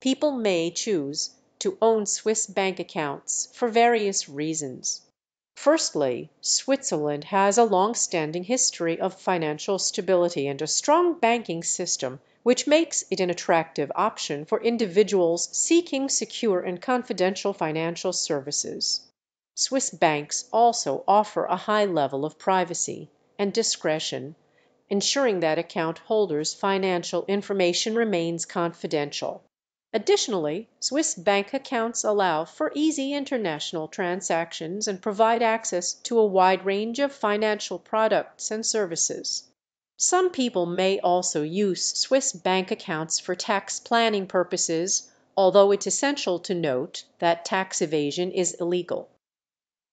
People may choose to own Swiss bank accounts for various reasons. Firstly, Switzerland has a long standing history of financial stability and a strong banking system which makes it an attractive option for individuals seeking secure and confidential financial services. Swiss banks also offer a high level of privacy and discretion, ensuring that account holders' financial information remains confidential. Additionally, Swiss bank accounts allow for easy international transactions and provide access to a wide range of financial products and services. Some people may also use Swiss bank accounts for tax planning purposes, although it's essential to note that tax evasion is illegal.